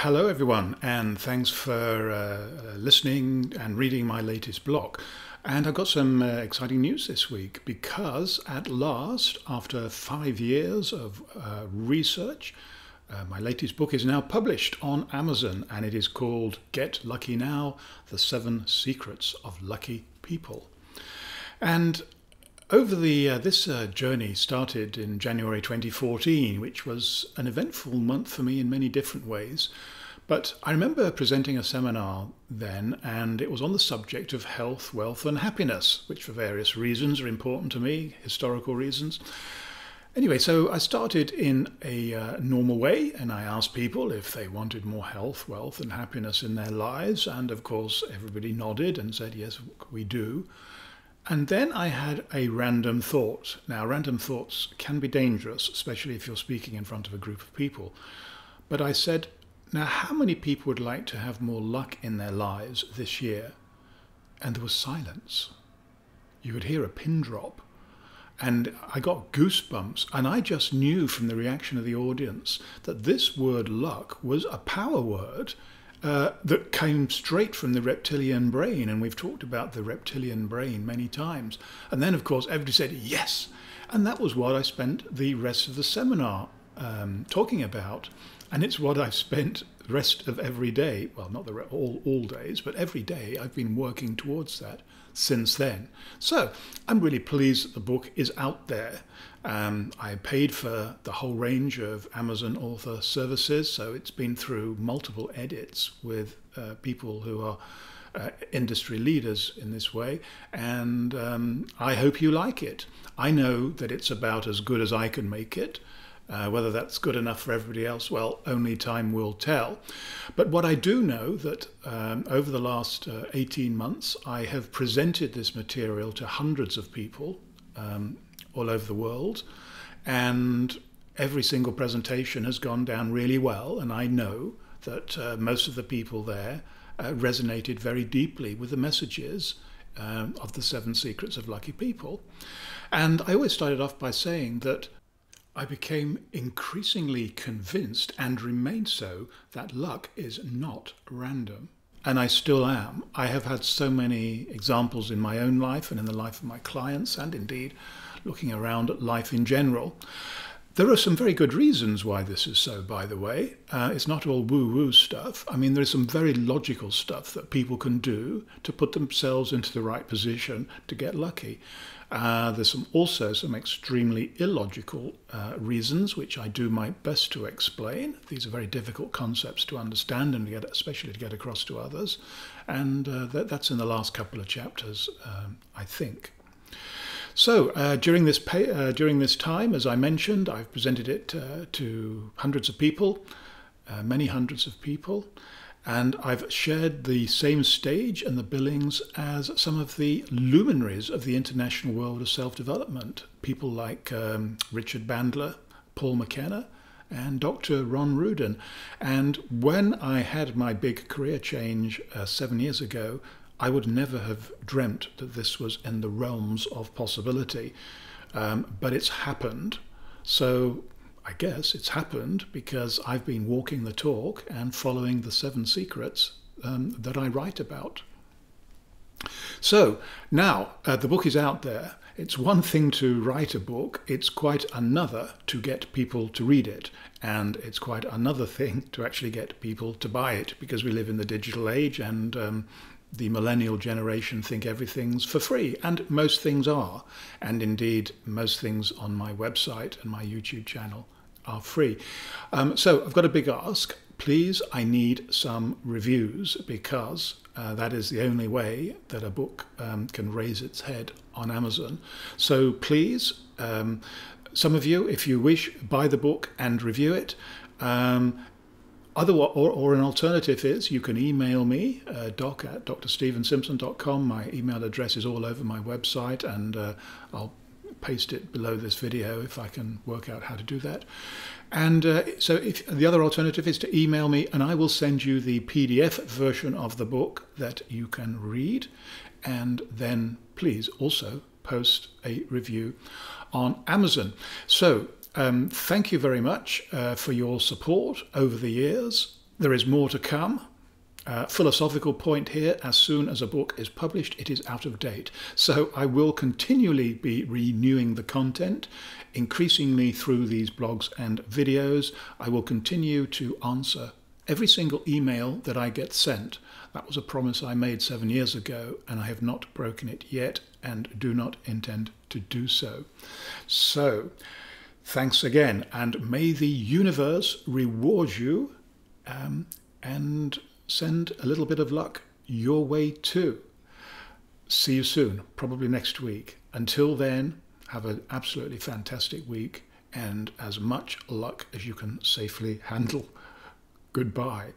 Hello, everyone, and thanks for uh, listening and reading my latest blog. And I've got some uh, exciting news this week because, at last, after five years of uh, research, uh, my latest book is now published on Amazon and it is called Get Lucky Now The Seven Secrets of Lucky People. And over the uh, this uh, journey started in January 2014, which was an eventful month for me in many different ways. But I remember presenting a seminar then, and it was on the subject of health, wealth, and happiness, which for various reasons are important to me, historical reasons. Anyway, so I started in a uh, normal way and I asked people if they wanted more health, wealth, and happiness in their lives. And of course, everybody nodded and said, Yes, we do. And then I had a random thought. Now, random thoughts can be dangerous, especially if you're speaking in front of a group of people. But I said, now, how many people would like to have more luck in their lives this year? And there was silence. You could hear a pin drop. And I got goosebumps. And I just knew from the reaction of the audience that this word luck was a power word uh, that came straight from the reptilian brain. And we've talked about the reptilian brain many times. And then, of course, everybody said, yes. And that was what I spent the rest of the seminar um, talking about. And it's what I've spent the rest of every day, well, not the re- all, all days, but every day I've been working towards that since then. So I'm really pleased that the book is out there. Um, I paid for the whole range of Amazon author services, so it's been through multiple edits with uh, people who are uh, industry leaders in this way, and um, I hope you like it. I know that it's about as good as I can make it. Uh, whether that's good enough for everybody else, well, only time will tell. But what I do know that um, over the last uh, 18 months, I have presented this material to hundreds of people um, all over the world, and every single presentation has gone down really well. And I know that uh, most of the people there uh, resonated very deeply with the messages um, of the seven secrets of lucky people. And I always started off by saying that I became increasingly convinced and remain so that luck is not random. And I still am. I have had so many examples in my own life and in the life of my clients, and indeed looking around at life in general. There are some very good reasons why this is so, by the way. Uh, it's not all woo woo stuff. I mean, there is some very logical stuff that people can do to put themselves into the right position to get lucky. Uh, there's some, also some extremely illogical uh, reasons, which I do my best to explain. These are very difficult concepts to understand and get, especially to get across to others. And uh, that, that's in the last couple of chapters, um, I think. So uh, during this pay, uh, during this time, as I mentioned, I've presented it uh, to hundreds of people, many hundreds of people. And I've shared the same stage and the billings as some of the luminaries of the international world of self development, people like um, Richard Bandler, Paul McKenna, and Dr. Ron Ruden. And when I had my big career change uh, seven years ago, I would never have dreamt that this was in the realms of possibility. Um, but it's happened. So I guess it's happened because I've been walking the talk and following the seven secrets um, that I write about. So now uh, the book is out there. It's one thing to write a book, it's quite another to get people to read it. And it's quite another thing to actually get people to buy it because we live in the digital age and um, the millennial generation think everything's for free, and most things are. And indeed, most things on my website and my YouTube channel are free. Um, so I've got a big ask. Please, I need some reviews because uh, that is the only way that a book um, can raise its head on Amazon. So please, um, some of you, if you wish, buy the book and review it. Um, other, or, or, an alternative is you can email me, uh, doc at drstephensimpson.com. My email address is all over my website, and uh, I'll paste it below this video if I can work out how to do that. And uh, so if the other alternative is to email me and I will send you the PDF version of the book that you can read. And then please also post a review on Amazon. So um, thank you very much uh, for your support over the years. there is more to come. Uh, philosophical point here as soon as a book is published, it is out of date. So I will continually be renewing the content, increasingly through these blogs and videos. I will continue to answer every single email that I get sent. That was a promise I made seven years ago, and I have not broken it yet and do not intend to do so. So, thanks again, and may the universe reward you um, and send a little bit of luck your way too. See you soon, probably next week. Until then, have an absolutely fantastic week and as much luck as you can safely handle. Goodbye.